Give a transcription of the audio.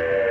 Yeah.